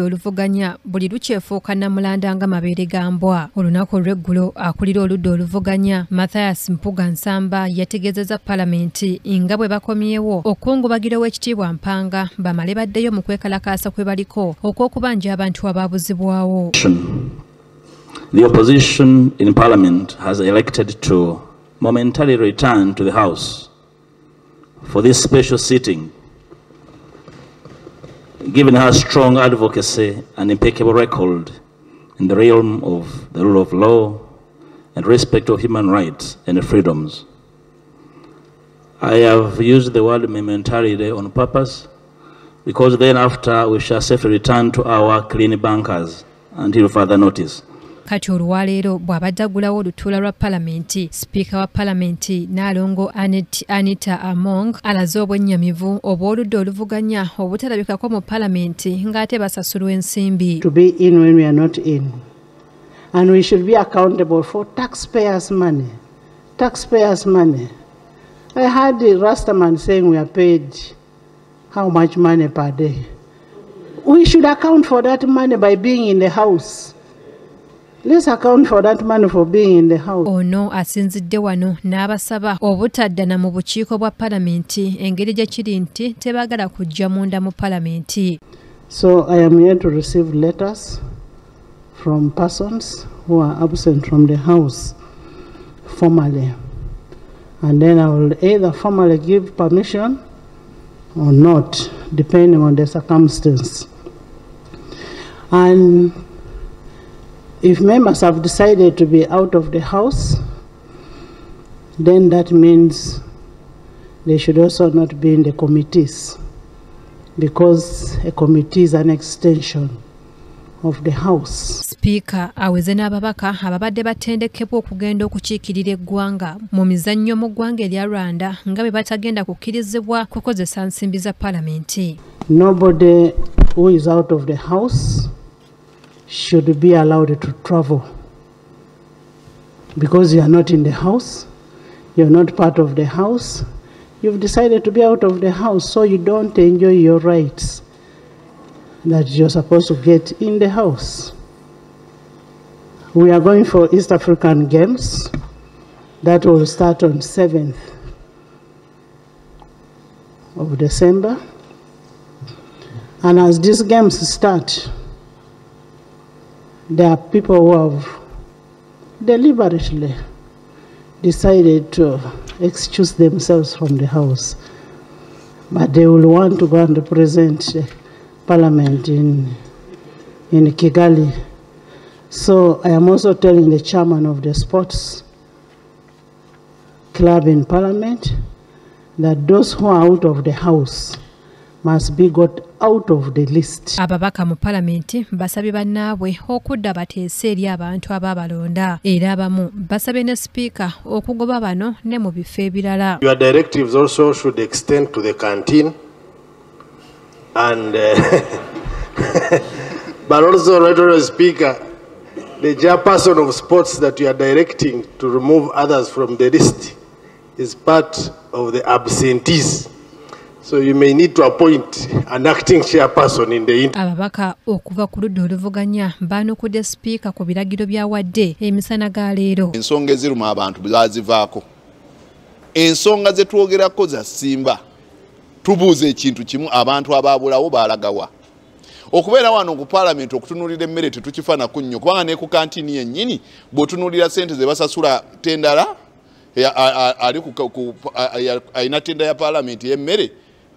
oludda oluvuganya buli lukyefuuka namulanda nga mabeere ga mbwa. Olunaku olw'eggulo akulira oludda oluvuganya. Mathias mpuga nsamba yategeezeza palamenti nga bwe bakomyewo okukungubagira ow'ekitiibwa mpanga bamale baddeyo mu kwekalakaasa kwe baliko okw'okubanja abantu abaabuzibwawo The opposition in parliament has elected to momentarily return to the house for this special sitting given her strong advocacy and impeccable record in the realm of the rule of law and respect of human rights and freedoms. I have used the word momentarily on purpose because then after we shall safely return to our clean bankers until further notice. Kati olwaleero bw'abadde aggulawo olutuula lwa paalamenti sipiika wa palamenti naalongo anita among alaze obwennyamivu obw'oludda oluvuganya obutalabikako mu paalamenti ng'ate basasulwa ensimbi. I heard the rastaman saying we are paid how much money per day. We should account for that money by being in the house Let's account for that man for being in the house. ono asinzidde wano n'abasaba obutaddana mu bukiiko bwa palamenti engeri gye kiri nti tebaagala kujja munda mu palamenti So I am here to receive letters from persons who are absent from the house formally. And then I will either formally give permission or not, depending on the circumstance. And if members have decided to be out of the house, then that means they should also not be in the committees because a committee is an extension of the house. sipiika aweze n'ababaka ababadde batendekebwa okugenda okukiikirira eggwanga mu mizannyo mu ggwanga erya rwanda nga bwe batagenda kukkirizibwa kukozesa nsimbi za paalamenti. Nobody who is out of the house should be allowed to travel because you are not in the house, you're not part of the house, you've decided to be out of the house so you don't enjoy your rights that you're supposed to get in the house. We are going for East African Games that will start on 7th of December. And as these games start, there are people who have deliberately decided to excuse themselves from the house, but they will want to go and represent Parliament in, in Kigali. So I am also telling the chairman of the sports club in Parliament that those who are out of the house must be got out of the list. ababaka mu palamenti basabye bannaabwe okudda bateese eri abantu abaabalonda. Era abamu basabye ne sipiika okugoba bano ne mu bifo ebirala. Your directives also should extend to the canteen and uh, but also right honorable speaker the chairperson of sports that you are directing to remove others from the list is part of the absentees so you may need to appoint an acting chairperson in the inter ababaka okuva ku ludda oluvuganya baanukudde sipiika ku biragiro byawadde emisana ga leero ensonga eziruma abantu bazivaako ensonga zetwogerako za simba tubuuza ekintu kimu abantu ababulawo balagawa okubeera wano ku paalamenti okutunulira emmere tetukifaanaku nnyo kubanga ne ku kantini yennyini bw'otunulira sente ze basasula tendala ali ku- ku- a- a- alina tenda ya paalamenti y'emmere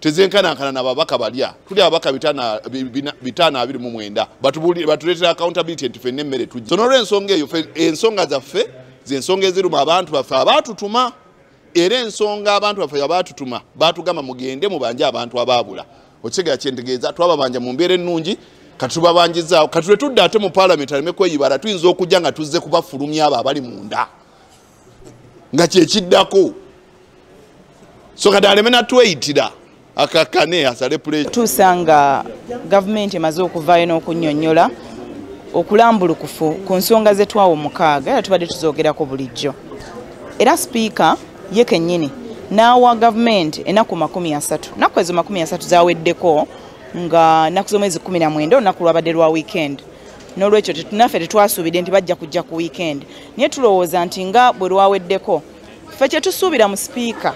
tezenkanankana na babaka balya. Tuli ababaka bitaano abiri mu mwenda. Batuleetera accountability nti ffenna emmere tujja so nolwensonga eyo ensonga zaffe zensonga eziruma abantu baffe abaatutuma era ensonga abantu baffe abaatutuma baatugamba mugende mubanje abantu abaabula. Okigera kyentegeeza twababanja mu mbeera ennungi katubabanjizaawo katule tudde ate mu paalamenti aleme kweyibala tuyinza okujja nga tuzze kubafulumya abo abali munda. Nga kyekiddako so kati aleme natweyitira akakane asale tuusa nga gavumenti emaze okuvaayo n'okunnyonnyola okulambulukufu ku nsonga ze twawa omukaaga era tubadde tuzoogerako bulijjo. Era sipiika ye kennyini n'awa gavumenti ennaku makumi asatu. Naku ezo makumi asatu zaweddeko nga nnaku z'omwezi 19 olunaku lwabadde lwa weekend. N'olwekyo naffe tetwasuubidde nti bajja kujja ku weekend. Naye tulowooza nti nga bwe lwaweddeko ffe kye tusuubira mu sipiika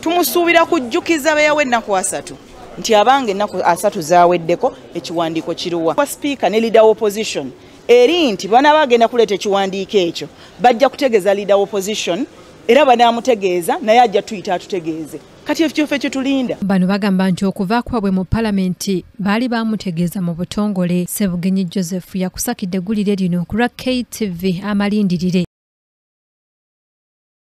tumusuubira kujjukiza beyawo ennaku asatu. Nti abanga ennaku asatu zaweddeko ekiwandiiko kiruwa. Kwa sipiika ne leader opposition eri nti bana bagenda kuleeta ekiwandiiko ekyo bajja kutegeeza leader opposition era banaamutegeeza naye ajja tuyita atutegeeze. Kati ekyo ffe kyetulinda bano bagamba nti okuva kwabwe mu palamenti baali bamutegeeza mu butongole. Sebugenyi joseph yakusakidde eggulire lino ku lwa ktv amalindirire